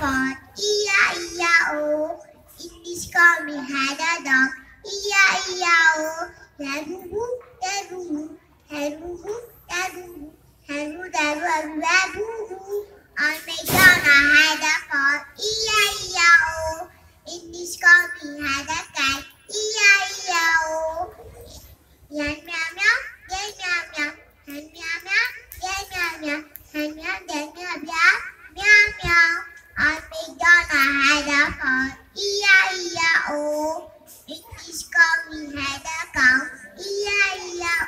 elephant. E-I-E-I-O. English call me had a dog. E-I-E-I-O. Oh. Heru, heru, heru, heru, heru, heru, heru. On MacDonald had a car. E-I-E-I-O. Oh. English call me had a cat. E-I-E-I-O.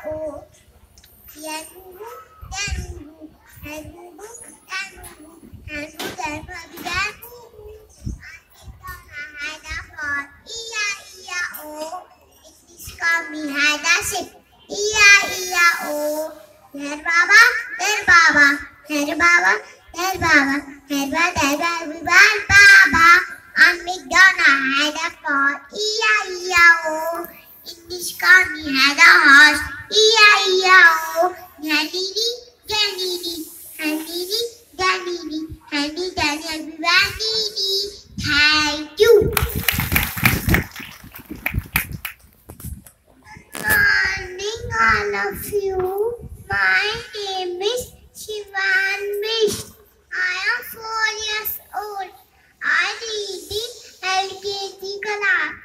Boo, yan boo yan boo yan boo boo. On MacDonald had a farm, E-I-E-I-O. English call me had a ship, E-I-E-I-O. Her baba, her baba, her baba, her baba, her baba, her baba, her baba. On MacDonald had a farm, E-I-E-I-O. English call we had a horse, E-I-E-I-O. Yanini, yanini, yanini, yanini, yanini, yanini, yanini. Thank you. Morning, all of you. My 你说